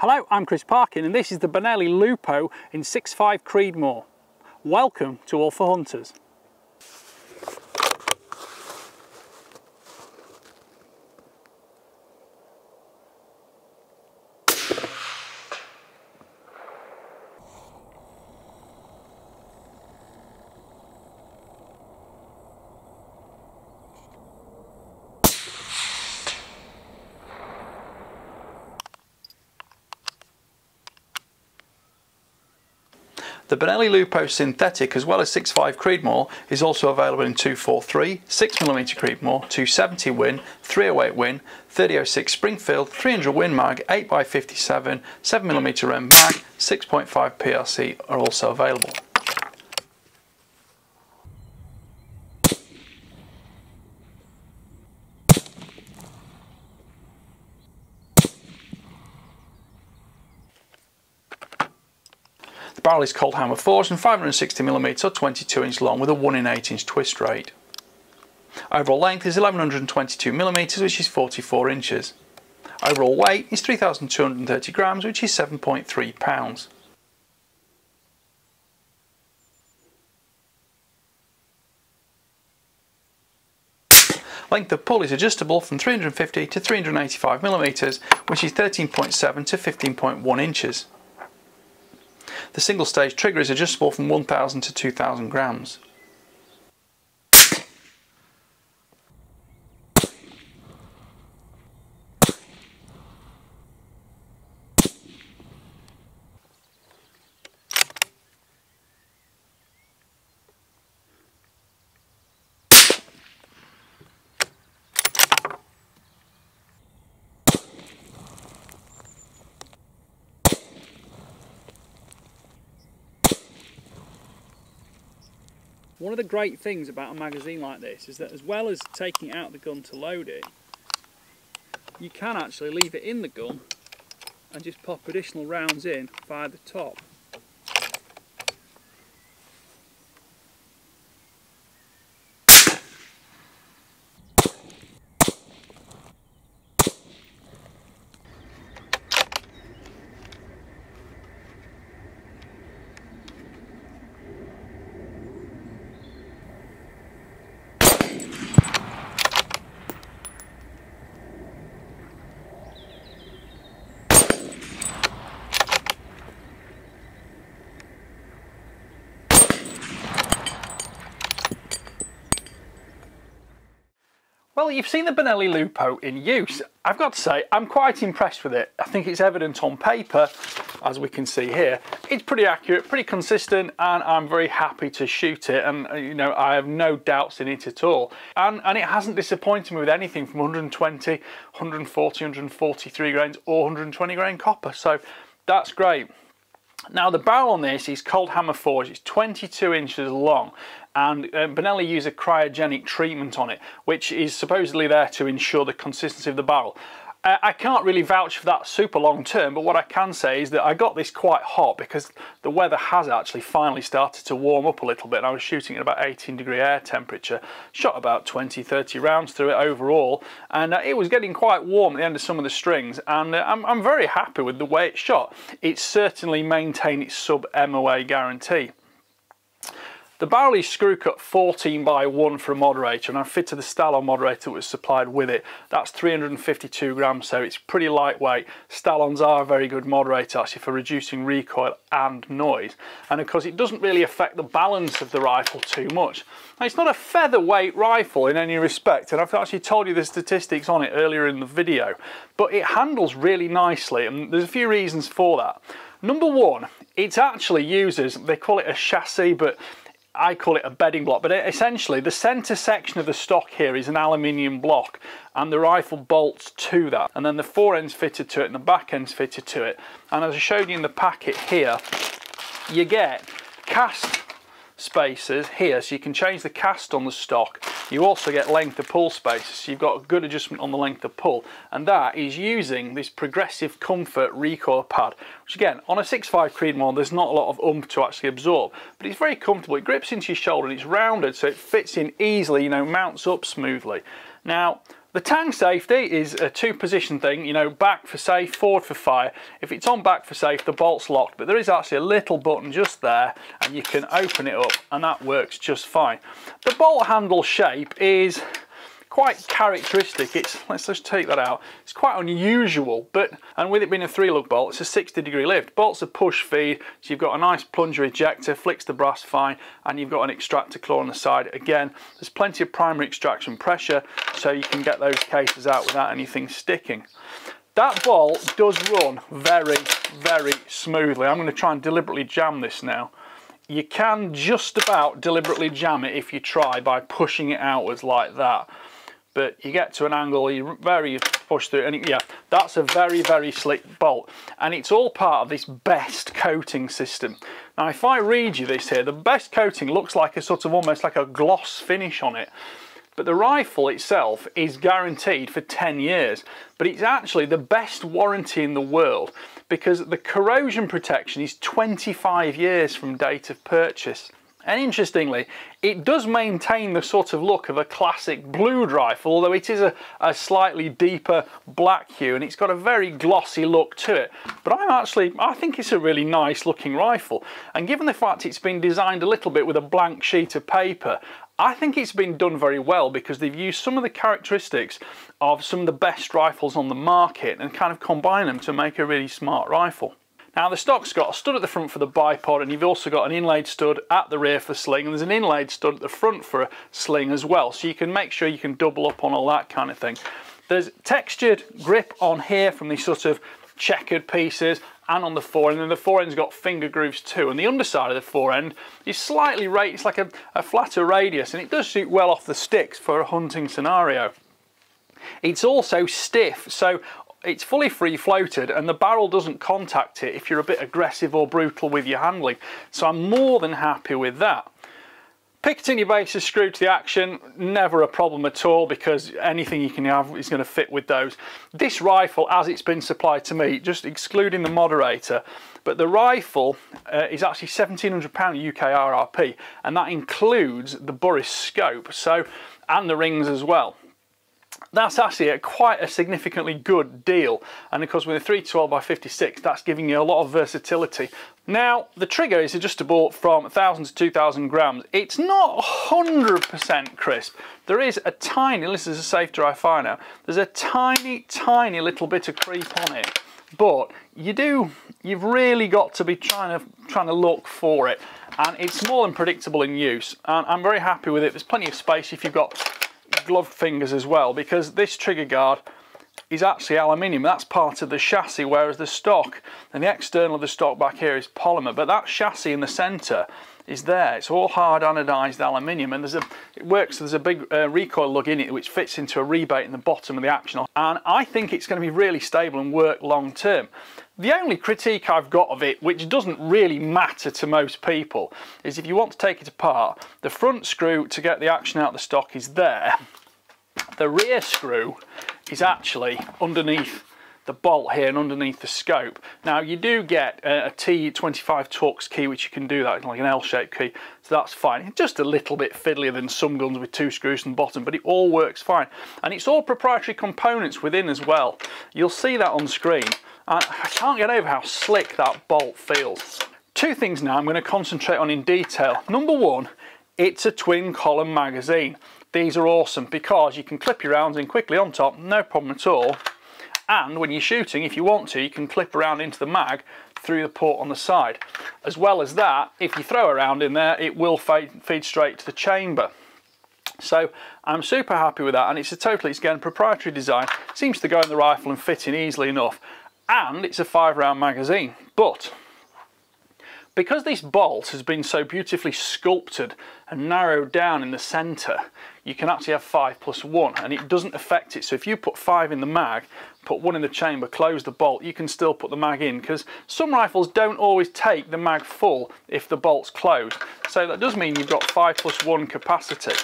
Hello, I'm Chris Parkin and this is the Benelli Lupo in 6.5 Creedmoor. Welcome to All for Hunters. The Benelli Lupo Synthetic as well as 6.5 Creedmoor is also available in 243, 6mm Creedmoor, 270 Win, 308 Win, 3006 Springfield, 300 Win mag, 8x57, 7mm Rem mag, 6.5 PRC are also available. The barrel is cold hammer forged and 560mm or 22 inch long with a 1 in 8 inch twist rate. Overall length is 1122mm which is 44 inches. Overall weight is 3230 grams which is 7.3 pounds. Length of pull is adjustable from 350 to 385 mm, which is 13.7 to 15.1 inches. The single stage trigger is adjustable from 1000 to 2000 grams. One of the great things about a magazine like this is that as well as taking out the gun to load it, you can actually leave it in the gun and just pop additional rounds in via the top. Well, you've seen the Benelli Lupo in use. I've got to say, I'm quite impressed with it. I think it's evident on paper, as we can see here. It's pretty accurate, pretty consistent, and I'm very happy to shoot it. And, uh, you know, I have no doubts in it at all. And, and it hasn't disappointed me with anything from 120, 140, 143 grains, or 120 grain copper. So that's great. Now the barrel on this is cold hammer forged, it's 22 inches long and uh, Benelli use a cryogenic treatment on it which is supposedly there to ensure the consistency of the barrel. I can't really vouch for that super long term, but what I can say is that I got this quite hot because the weather has actually finally started to warm up a little bit. And I was shooting at about 18 degree air temperature, shot about 20, 30 rounds through it overall, and uh, it was getting quite warm at the end of some of the strings, and uh, I'm, I'm very happy with the way it shot. It certainly maintained its sub MOA guarantee. The barrel is screw cut 14 by 1 for a moderator and I fitted the Stalon moderator that was supplied with it. That's 352 grams so it's pretty lightweight. Stalons are a very good moderator actually for reducing recoil and noise and of course it doesn't really affect the balance of the rifle too much. Now it's not a featherweight rifle in any respect and I've actually told you the statistics on it earlier in the video but it handles really nicely and there's a few reasons for that. Number one, it actually uses, they call it a chassis, but I call it a bedding block, but essentially the center section of the stock here is an aluminium block and the rifle bolts to that. And then the fore end's fitted to it and the back end's fitted to it. And as I showed you in the packet here, you get cast spacers here so you can change the cast on the stock. You also get length of pull spaces so you've got a good adjustment on the length of pull. And that is using this progressive comfort recoil pad which again on a 6.5 Creedmoor there's not a lot of ump to actually absorb but it's very comfortable. It grips into your shoulder and it's rounded so it fits in easily you know mounts up smoothly. Now The tang safety is a two position thing, you know, back for safe, forward for fire. If it's on back for safe, the bolt's locked, but there is actually a little button just there and you can open it up and that works just fine. The bolt handle shape is quite characteristic. It's let's just take that out. It's quite unusual, but and with it being a three lug bolt, it's a 60 degree lift. Bolt's a push feed, so you've got a nice plunger ejector, flicks the brass fine, and you've got an extractor claw on the side. Again, there's plenty of primary extraction pressure, so you can get those cases out without anything sticking. That bolt does run very, very smoothly. I'm going to try and deliberately jam this now. You can just about deliberately jam it if you try by pushing it outwards like that but you get to an angle, you very push through, and it, yeah, that's a very, very slick bolt. And it's all part of this BE.S.T. coating system. Now, if I read you this here, the BE.S.T. coating looks like a sort of almost like a gloss finish on it. But the rifle itself is guaranteed for 10 years, but it's actually the best warranty in the world because the corrosion protection is 25 years from date of purchase. And interestingly, it does maintain the sort of look of a classic blue rifle, although it is a, a, slightly deeper black hue and it's got a very glossy look to it. But I'm actually, I think it's a really nice looking rifle. And given the fact it's been designed a little bit with a blank sheet of paper, I think it's been done very well because they've used some of the characteristics of some of the best rifles on the market and kind of combine them to make a really smart rifle. Now the stock's got a stud at the front for the bipod and you've also got an inlaid stud at the rear for sling and there's an inlaid stud at the front for a sling as well so you can make sure you can double up on all that kind of thing. There's textured grip on here from these sort of checkered pieces and on the fore end and the fore end's got finger grooves too and the underside of the fore end is slightly raised, it's like a, a flatter radius and it does suit well off the sticks for a hunting scenario. It's also stiff, so it's fully free floated and the barrel doesn't contact it if you're a bit aggressive or brutal with your handling. So I'm more than happy with that. Picatinny bases screwed to the action, never a problem at all because anything you can have is going to fit with those. This rifle, as it's been supplied to me, just excluding the moderator, but the rifle uh, is actually £1,700 UK RRP and that includes the Burris scope so and the rings as well that's actually a quite a significantly good deal. And of course with a 312 by 56 that's giving you a lot of versatility. Now the trigger is adjustable from 1000 to 2000 grams. It's not 100% crisp. There is a tiny this is a safe dry fire now there's a tiny tiny little bit of creep on it. But you do you've really got to be trying to trying to look for it. And it's more than predictable in use. And I'm very happy with it. There's plenty of space if you've got gloved fingers as well because this trigger guard is actually aluminium. That's part of the chassis whereas the stock and the external of the stock back here is polymer but that chassis in the center is there it's all hard anodized aluminium and there's a it works there's a big uh, recoil lug in it which fits into a rebate in the bottom of the action and I think it's going to be really stable and work long term the only critique I've got of it, which doesn't really matter to most people, is if you want to take it apart, the front screw to get the action out of the stock is there. The rear screw is actually underneath the bolt here and underneath the scope. Now you do get a, a T25 Torx key which you can do that like an L-shaped key so that's fine. It's just a little bit fiddlier than some guns with two screws the bottom but it all works fine and it's all proprietary components within as well. You'll see that on screen I can't get over how slick that bolt feels. Two things now I'm going to concentrate on in detail. Number one, it's a twin column magazine. These are awesome because you can clip your rounds in quickly on top, no problem at all. And when you're shooting, if you want to, you can clip around into the mag through the port on the side. As well as that, if you throw around in there, it will feed, straight to the chamber. So I'm super happy with that and it's a totally, it's again, proprietary design. Seems to go in the rifle and fit in easily enough and it's a five round magazine. But because this bolt has been so beautifully sculpted and narrowed down in the center, you can actually have five plus one and it doesn't affect it. So if you put five in the mag, put one in the chamber, close the bolt, you can still put the mag in because some rifles don't always take the mag full if the bolt's closed. So that does mean you've got five plus one capacity.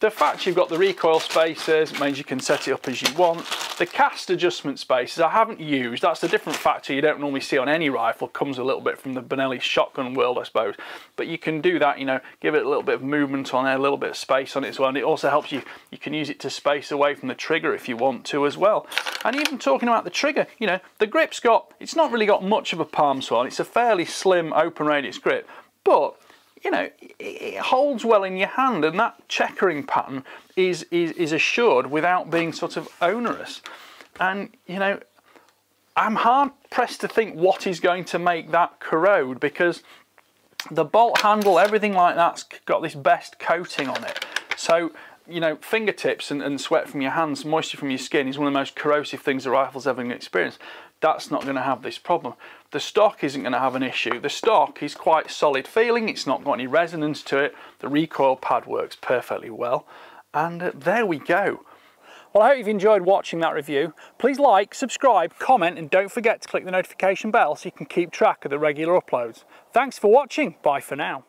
The fact you've got the recoil spacers means you can set it up as you want. The cast adjustment spaces I haven't used. That's a different factor you don't normally see on any rifle. Comes a little bit from the Benelli shotgun world, I suppose. But you can do that, you know, give it a little bit of movement on there, a little bit of space on it as well. And it also helps you, you can use it to space away from the trigger if you want to as well. And even talking about the trigger, you know, the grip's got, it's not really got much of a palm swell. It's a fairly slim open radius grip, but you know, it holds well in your hand and that checkering pattern is, is, is assured without being sort of onerous. And, you know, I'm hard pressed to think what is going to make that corrode because the bolt handle, everything like that's got this BE.S.T. coating on it. So, you know, fingertips and, and sweat from your hands, moisture from your skin is one of the most corrosive things a rifle's ever experienced that's not going to have this problem. The stock isn't going to have an issue. The stock is quite solid feeling, it's not got any resonance to it, the recoil pad works perfectly well, and uh, there we go. Well, I hope you've enjoyed watching that review. Please like, subscribe, comment, and don't forget to click the notification bell so you can keep track of the regular uploads. Thanks for watching. Bye for now.